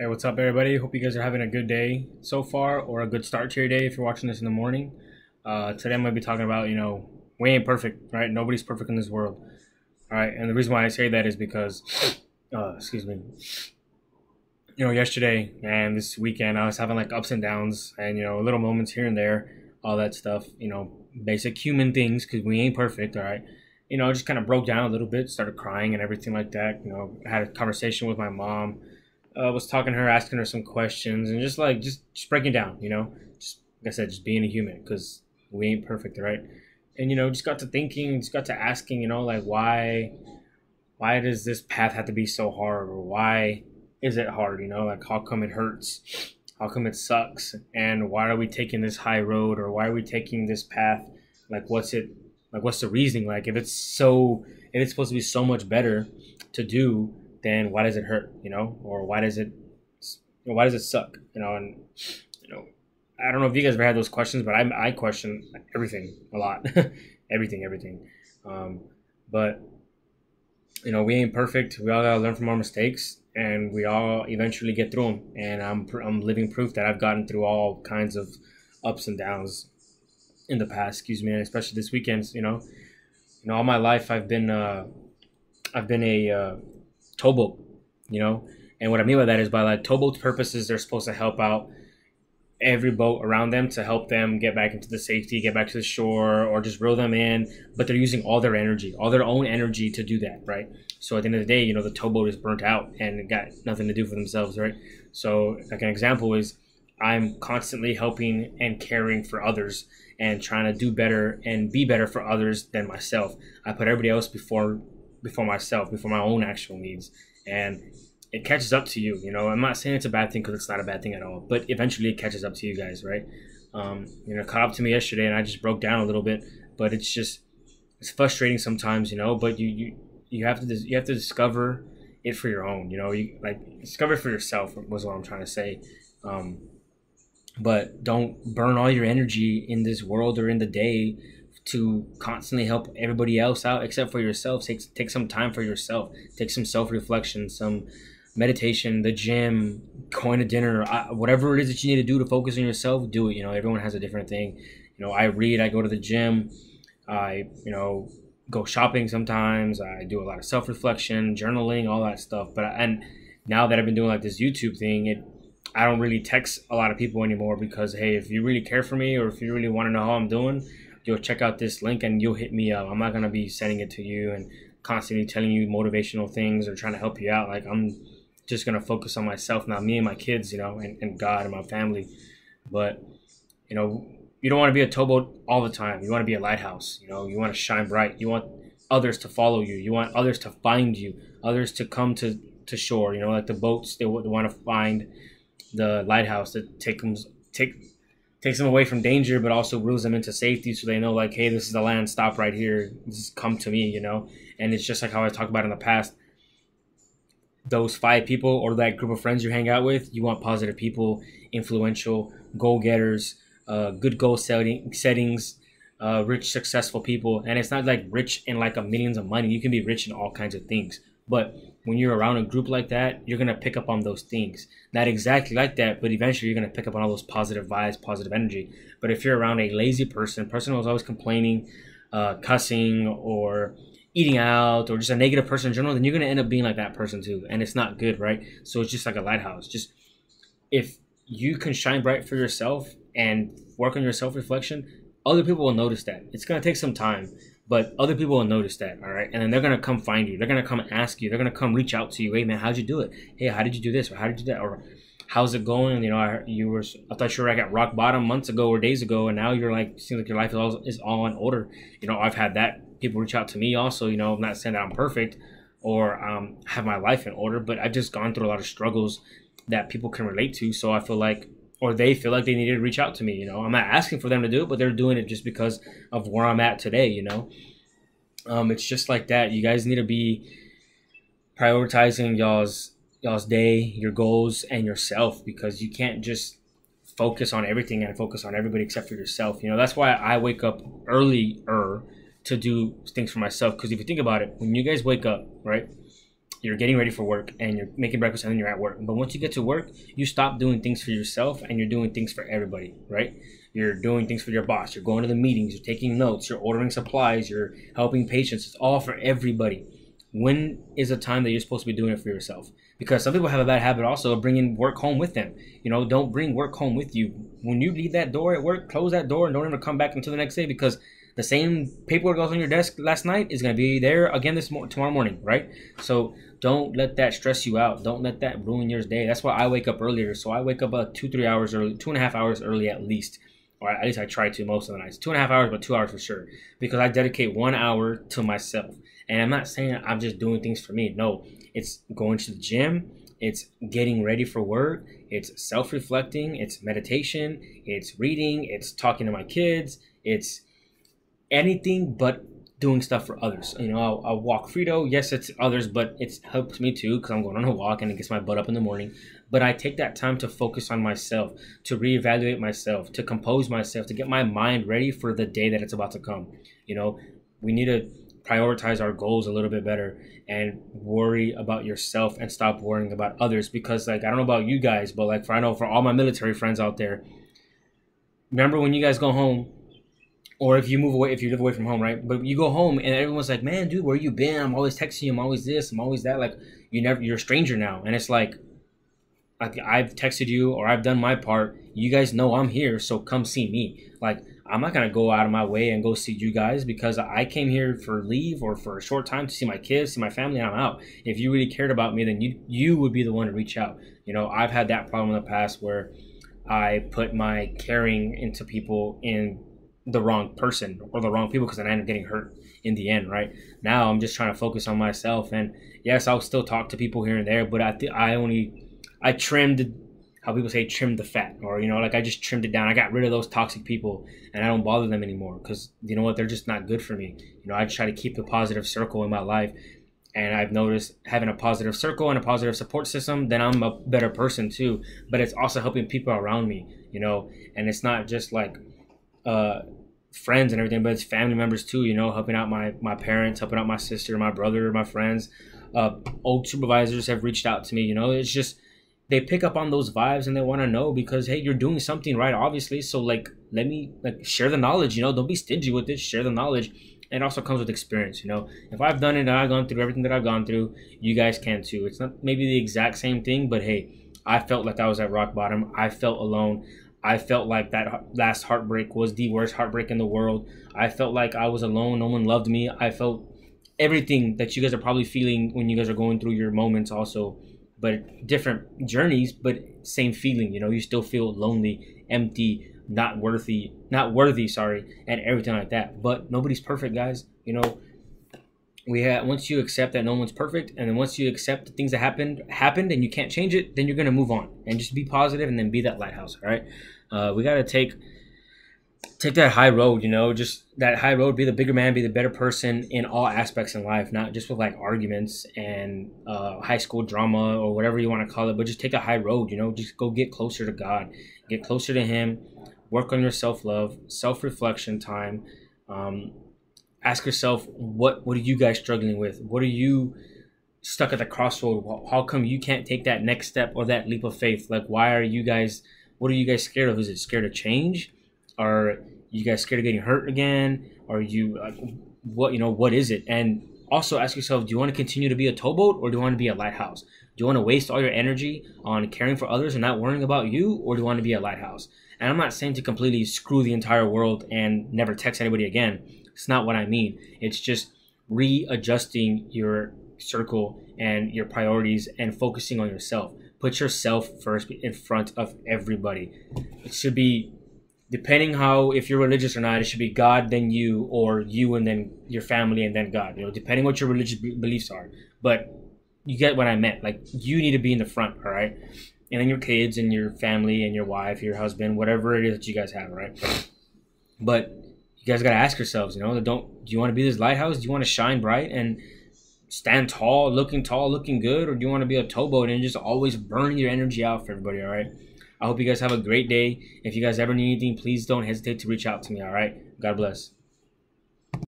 Hey, what's up, everybody? Hope you guys are having a good day so far, or a good start to your day if you're watching this in the morning. Uh, today, I'm going to be talking about, you know, we ain't perfect, right? Nobody's perfect in this world. All right, and the reason why I say that is because, uh, excuse me, you know, yesterday and this weekend, I was having like ups and downs and, you know, little moments here and there, all that stuff, you know, basic human things because we ain't perfect, all right? You know, I just kind of broke down a little bit, started crying and everything like that. You know, had a conversation with my mom uh, was talking to her, asking her some questions, and just like just, just breaking down, you know, just like I said, just being a human because we ain't perfect, right? And you know, just got to thinking, just got to asking, you know, like why, why does this path have to be so hard, or why is it hard? You know, like how come it hurts? How come it sucks? And why are we taking this high road, or why are we taking this path? Like, what's it? Like, what's the reasoning? Like, if it's so, if it's supposed to be so much better to do, then why does it hurt? You know, or why does it, you know, why does it suck? You know, and you know, I don't know if you guys ever had those questions, but I I question everything a lot, everything, everything. Um, but you know, we ain't perfect. We all gotta learn from our mistakes, and we all eventually get through them. And I'm I'm living proof that I've gotten through all kinds of ups and downs in the past. Excuse me, and especially this weekend. You know, you know, all my life I've been uh, I've been a uh, towboat, you know. And what I mean by that is by like towboat purposes, they're supposed to help out every boat around them to help them get back into the safety, get back to the shore, or just reel them in. But they're using all their energy, all their own energy to do that, right? So at the end of the day, you know, the towboat is burnt out and got nothing to do for themselves, right? So like an example is I'm constantly helping and caring for others and trying to do better and be better for others than myself. I put everybody else before before myself, before my own actual needs. And it catches up to you. You know, I'm not saying it's a bad thing because it's not a bad thing at all, but eventually it catches up to you guys, right? Um, you know, caught up to me yesterday, and I just broke down a little bit. But it's just it's frustrating sometimes, you know. But you you you have to you have to discover it for your own. You know, you like discover it for yourself was what I'm trying to say. Um, but don't burn all your energy in this world or in the day to constantly help everybody else out except for yourself. Take take some time for yourself. Take some self reflection, some meditation, the gym, going to dinner, whatever it is that you need to do to focus on yourself. Do it. You know, everyone has a different thing. You know, I read. I go to the gym. I you know go shopping sometimes. I do a lot of self reflection, journaling, all that stuff. But and now that I've been doing like this YouTube thing, it I don't really text a lot of people anymore because hey, if you really care for me or if you really want to know how I'm doing, you'll check out this link and you'll hit me up. I'm not gonna be sending it to you and constantly telling you motivational things or trying to help you out. Like I'm just gonna focus on myself now, me and my kids, you know, and, and God and my family. But you know, you don't want to be a towboat all the time. You want to be a lighthouse. You know, you want to shine bright. You want others to follow you. You want others to find you. Others to come to to shore. You know, like the boats, they, they want to find the lighthouse to take them take takes them away from danger, but also rules them into safety, so they know like, hey, this is the land. Stop right here. Just come to me, you know. And it's just like how I talked about in the past. Those five people or that group of friends you hang out with, you want positive people, influential, goal getters, uh, good goal setting settings, uh, rich, successful people. And it's not like rich in like a millions of money. You can be rich in all kinds of things, but when you're around a group like that, you're gonna pick up on those things. Not exactly like that, but eventually you're gonna pick up on all those positive vibes, positive energy. But if you're around a lazy person, person who's always complaining, uh, cussing, or eating out, or just a negative person in general, then you're gonna end up being like that person too, and it's not good, right? So it's just like a lighthouse. Just if you can shine bright for yourself and work on your self reflection, other people will notice that. It's gonna take some time, but other people will notice that, all right? And then they're gonna come find you. They're gonna come ask you. They're gonna come reach out to you. Hey man, how'd you do it? Hey, how did you do this? Or how did you do that? Or how's it going? You know, I, you were I thought you were like at rock bottom months ago or days ago, and now you're like seems like your life is all, is all in order. You know, I've had that people reach out to me also. You know, I'm not saying that I'm perfect or um, have my life in order, but I've just gone through a lot of struggles that people can relate to. So I feel like or they feel like they need to reach out to me. You know, I'm not asking for them to do it, but they're doing it just because of where I'm at today. You know, um, it's just like that. You guys need to be prioritizing y'all's y'all's day, your goals, and yourself because you can't just focus on everything and focus on everybody except for yourself. You know, that's why I wake up earlier to do things for myself. Because if you think about it, when you guys wake up, right, you're getting ready for work and you're making breakfast and then you're at work. But once you get to work, you stop doing things for yourself and you're doing things for everybody, right? You're doing things for your boss. You're going to the meetings. You're taking notes. You're ordering supplies. You're helping patients. It's all for everybody. When is a time that you're supposed to be doing it for yourself? Because some people have a bad habit also of bringing work home with them. You know, don't bring work home with you. When you leave that door at work, close that door and don't ever come back until the next day because the same paperwork that was on your desk last night is going to be there again this mo- tomorrow morning, right? So don't let that stress you out. Don't let that ruin your day. That's why I wake up earlier. So I wake up about two, three hours early, two and a half hours early at least or at least I try to most of the nights. Two and a half hours, but two hours for sure, because I dedicate one hour to myself. And I'm not saying I'm just doing things for me. No, it's going to the gym, it's getting ready for work, it's self reflecting, it's meditation, it's reading, it's talking to my kids, it's anything but doing stuff for others. You know, I'll, I'll walk Frito. Yes, it's others, but it helps me too because I'm going on a walk and it gets my butt up in the morning but I take that time to focus on myself, to reevaluate myself, to compose myself, to get my mind ready for the day that it's about to come. You know, we need to prioritize our goals a little bit better and worry about yourself and stop worrying about others because like I don't know about you guys, but like for I know for all my military friends out there, remember when you guys go home or if you move away if you live away from home, right? But you go home and everyone's like, "Man, dude, where you been? I'm always texting you. I'm always this. I'm always that." Like you never you're a stranger now. And it's like like I've texted you or I've done my part. You guys know I'm here, so come see me. Like I'm not gonna go out of my way and go see you guys because I came here for leave or for a short time to see my kids, see my family, and I'm out. If you really cared about me, then you you would be the one to reach out. You know, I've had that problem in the past where I put my caring into people in the wrong person or the wrong people because then I end up getting hurt in the end, right? Now I'm just trying to focus on myself, and yes, I'll still talk to people here and there, but I th- I only I trimmed how people say trimmed the fat or you know like I just trimmed it down. I got rid of those toxic people and I don't bother them anymore because you know what they're just not good for me. You know I try to keep a positive circle in my life and I've noticed having a positive circle and a positive support system, then I'm a better person too. But it's also helping people around me, you know, and it's not just like uh, friends and everything, but it's family members too, you know, helping out my my parents, helping out my sister, my brother, my friends. Uh, old supervisors have reached out to me, you know, it's just they pick up on those vibes and they want to know because hey you're doing something right obviously so like let me like share the knowledge you know don't be stingy with it share the knowledge. It also comes with experience you know. If i've done it and i've gone through everything that i've gone through you guys can too. It's not maybe the exact same thing but hey i felt like i was at rock bottom. I felt alone i felt like that last heartbreak was the worst heartbreak in the world i felt like i was alone no one loved me i felt everything that you guys are probably feeling when you guys are going through your moments also but different journeys, but same feeling. You know, you still feel lonely, empty, not worthy, not worthy. Sorry, and everything like that. But nobody's perfect, guys. You know, we have once you accept that no one's perfect, and then once you accept the things that happened happened and you can't change it, then you're gonna move on and just be positive and then be that lighthouse. All right, uh, we gotta take take that high road, you know, just that high road, be the bigger man, be the better person in all aspects in life, not just with like arguments and uh, high school drama or whatever you want to call it, but just take a high road, you know, just go get closer to God, get closer to Him, work on your self love, self reflection time. Um, ask yourself, what what are you guys struggling with? What are you stuck at the crossroad? How come you can't take that next step or that leap of faith? Like, why are you guys? What are you guys scared of? Is it scared of change? Are you guys scared of getting hurt again? Are you like, what you know? What is it? And also ask yourself: Do you want to continue to be a towboat, or do you want to be a lighthouse? Do you want to waste all your energy on caring for others and not worrying about you, or do you want to be a lighthouse? And I'm not saying to completely screw the entire world and never text anybody again. It's not what I mean. It's just readjusting your circle and your priorities and focusing on yourself. Put yourself first in front of everybody. It should be depending how if you're religious or not, it should be God then you or you and then your family and then God. You know, depending what your religious beliefs are. But you get what I meant. Like you need to be in the front, all right, and then your kids and your family and your wife, your husband, whatever it is that you guys have, right. But you guys gotta ask yourselves, you know, don't do you want to be this lighthouse? Do you want to shine bright and stand tall, looking tall, looking good, or do you want to be a towboat and just always burn your energy out for everybody? All right. I hope you guys have a great day. If you guys ever need anything, please don't hesitate to reach out to me. All right. God bless.